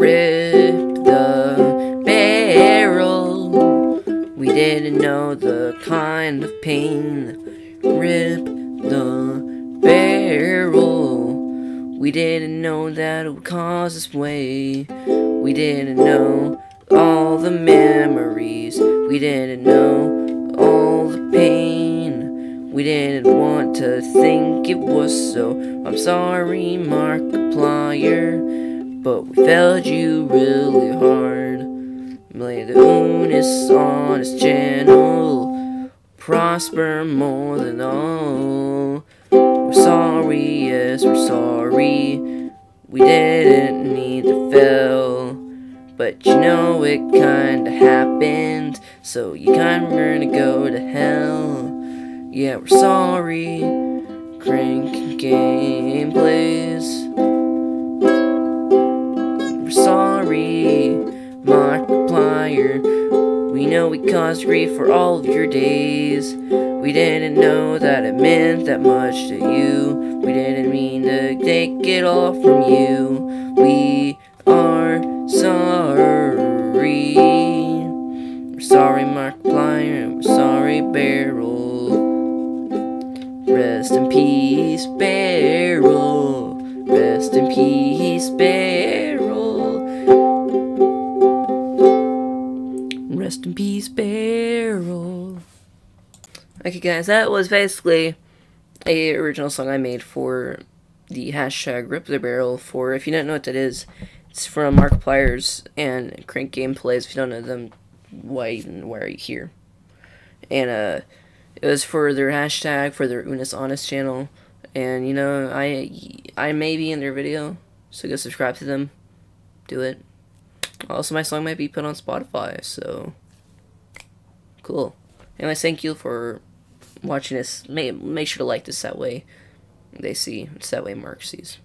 ripped the barrel. We didn't know the kind of pain Rip ripped the barrel. We didn't know that it would cause us way. We didn't know all the memories. We didn't know all the pain. We didn't want to think it was so. I'm sorry, Markiplier but we failed you really hard. Lay the Unus Annus channel, prosper more than all. We're sorry, yes, we're sorry. We didn't need to fail. But you know it kinda happened, so you kinda gonna go to hell. Yeah, we're sorry. Crank gameplays. We're Markiplier. We know we caused grief for all of your days. We didn't know that it meant that much to you. We didn't mean to take it all from you. We are sorry. We're sorry, Markiplier, and we're sorry, Barrel. Rest in peace, Barrel. Rest in peace, Barrel. Rest in peace, Barrel. Okay, guys, that was basically a original song I made for the hashtag Rip the Barrel. For if you don't know what that is, it's from Markiplier's and Crank Gameplays. If you don't know them, why why are you here? And uh, it was for their hashtag for their Unus Annus channel. And you know, I I may be in their video, so go subscribe to them. Do it. Also, my song might be put on Spotify, so cool. Anyways, thank you for watching this. Make make sure to like this that way they see. It's that way Mark sees.